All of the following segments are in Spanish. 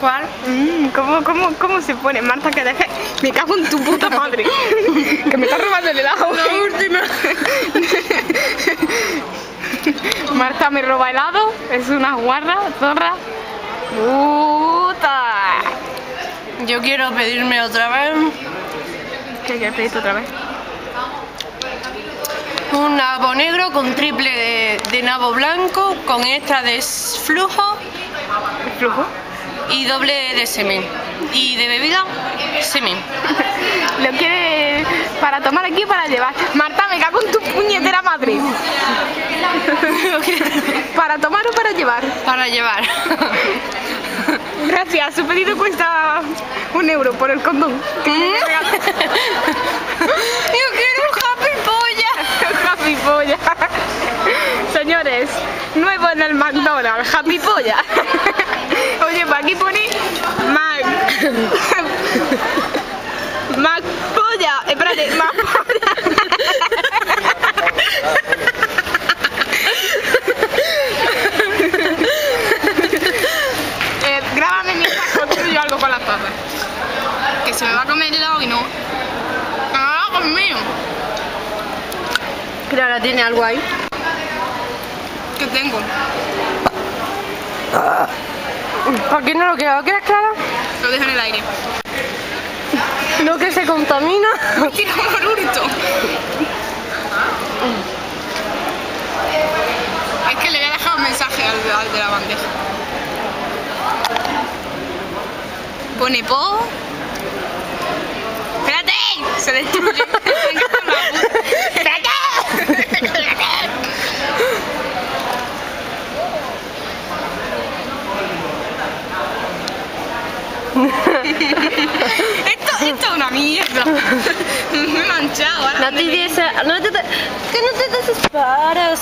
¿Cuál? Mm, ¿cómo, cómo, ¿Cómo se pone? Marta, que deje... Me cago en tu puta madre. que me está robando el helado. La última. Marta me roba helado. Es una guarra, zorra. Puta. Yo quiero pedirme otra vez ¿Qué quieres pedirte otra vez? un nabo negro con triple de, de nabo blanco, con extra de flujo ¿El flujo? Y doble de semen. Y de bebida, semen. ¿Lo quieres para tomar aquí para llevar? Marta, me cago en tu puñetera madre. ¿Para tomar o para llevar? Para llevar. Gracias, su pedido cuesta un euro por el condón. regalas. Yo quiero un happy polla. Happy Polla. Señores, nuevo en el McDonald's, Happy Polla. Oye, pues aquí pone Mac. Mac Polla. Espérate, Mac Polla. Eh, grábame mientras construyo algo con las papas. Que se me va a comer el helado y no. ¡Ah, conmigo! Clara, ¿tiene algo ahí? ¿Qué tengo? ¿Para qué no lo queda? ¿Lo quieres, Clara? Lo dejo en el aire. Lo que se contamina. Por hurto. Es que le voy a dejar un mensaje al, al de la bandeja. Pone po. ¡Espérate! Se destruye. Venga, con la puta. ¡Espérate! ¡Espérate! Esto, esto es una mierda. Me he manchado. ahora No te des... No te, que no te desesperes.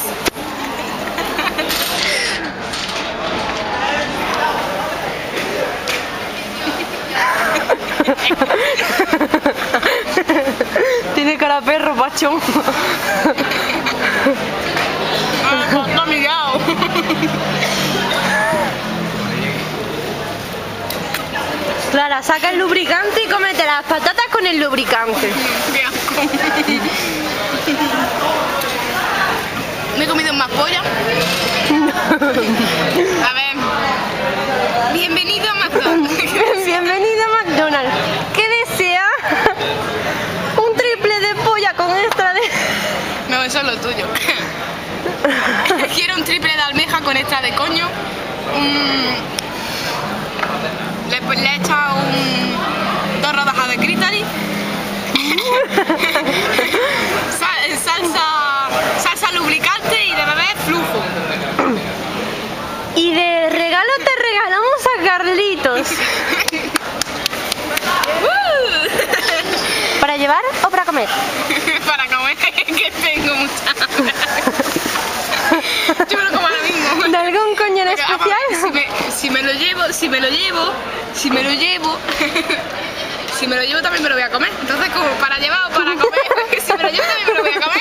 Tiene cara perro, pachón. Clara, saca el lubricante y cómete las patatas con el lubricante. Me he comido más polla. A ver. Bienvenido a McDonald's. Bienvenido a McDonald's. ¿Qué desea? Un triple de polla con extra de... No, eso es lo tuyo. Quiero un triple de almeja con extra de coño. Un... Pues, le he echado un... dos rodajas de critari. Sal- salsa, salsa lubricante y de bebé flujo. Y de regalo te regalamos a Carlitos. ¿Para llevar o para comer? Para comer, que tengo mucha hambre. Yo me lo como ahora mismo. ¿De algún coño en Porque, ah, especial? Si me, si me lo llevo, si me lo llevo, si me lo llevo, si me lo llevo también me lo voy a comer. Entonces, como para llevar o para comer, si me lo llevo también me lo voy a comer.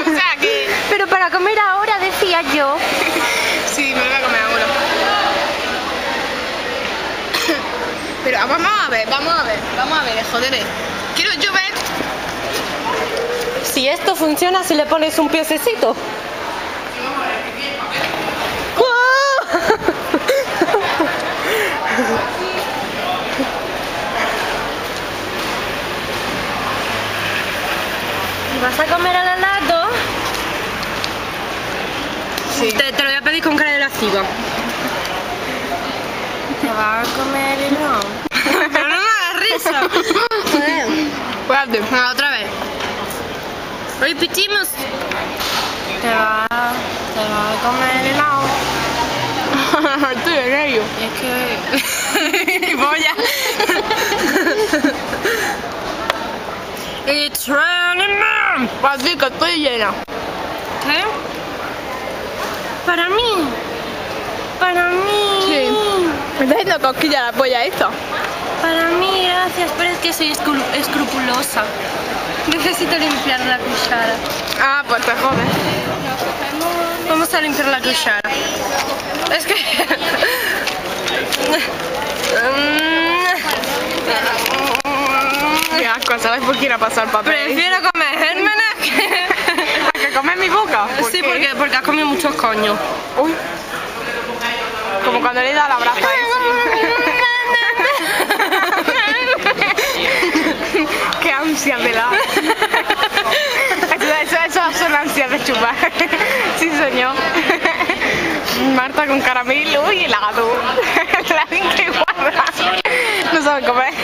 O sea que, Pero para comer ahora, decía yo. sí, me lo voy a comer ahora. Pero ah, vamos a ver, vamos a ver, vamos a ver, joder. Quiero yo ver. Si esto funciona, si le pones un piececito. ¿Vas a comer al helado? Sí. Te, te lo voy a pedir con cara de lasciva. ¿Te vas a comer el helado? Pero no me hagas risa. Espérate, venga, otra vez. Repetimos. Te va, te va a comer el helado. Estoy en ello. Es que. Voy a. It's man. Así que estoy llena. ¿Qué? Para mí. Para mí. Sí. Me está haciendo cosquilla la polla esto. Para mí, gracias, pero es que soy escrupulosa. Necesito limpiar la cuchara. Ah, pues te joven. Vamos a limpiar la cuchara. Es que... Qué asco, ¿sabes por qué ir a pasar papel? Prefiero comer gérmenes que... ¿A que comer mi boca? ¿Por Sí, qué? porque, porque has comido muchos coños. Uy. Como cuando le da la braza. Qué ansia me da. Eso, eso, eso son ansias de chupar. Sí, señor. Marta con caramelo y helado. La que guarda. No saben comer.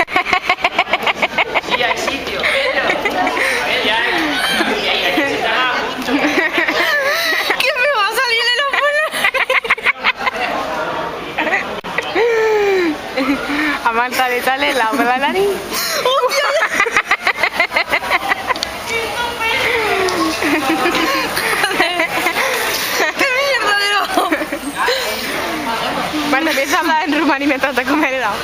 ¿Qué me va a salir de los buenos? A Marta le sale helado por la nariz. ¡Qué mierda de ojo! Marta empieza a hablar en rumano y mientras te comes helado.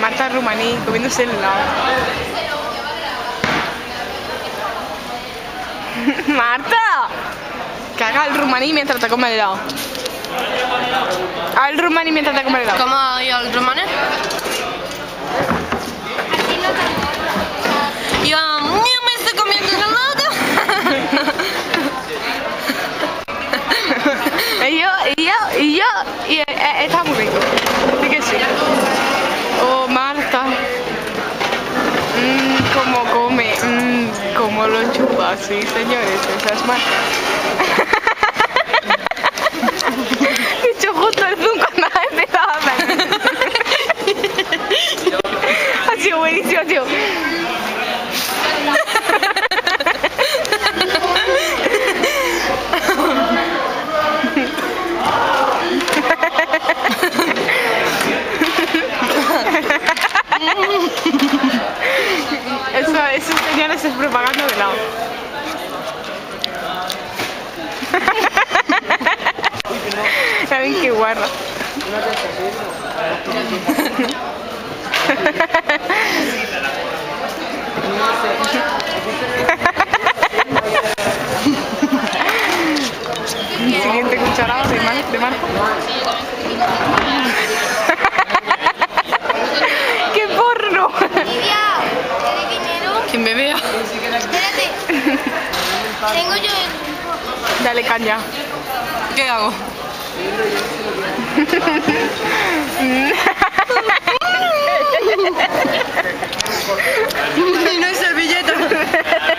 Marta rumaní comiéndose el helado. Marta, el rumaní mientras te come el helado. El rumaní mientras te come el helado. ¿Cómo ido el romanes? Yo, yo me estoy comiendo el helado. Y yo, y yo, y yo, y eh, eh, está muy rico. Sí que sí. Oh, Marta. Mmm, cómo come, mmm, cómo lo chupa, sí, señores, esa es Marta. He hecho justo el zoom cuando ha empezado a hablar. Ha sido buenísimo, tío. Eso, eso señores es helado. ¿Saben qué guarra? Siguiente cucharada de, Mar de Marco. ¡Qué porno! Lidia, ¿quieres dinero? Quien me vea. Espérate. Tengo yo el... Dale caña. ¿Qué hago? Y no hay servilleta.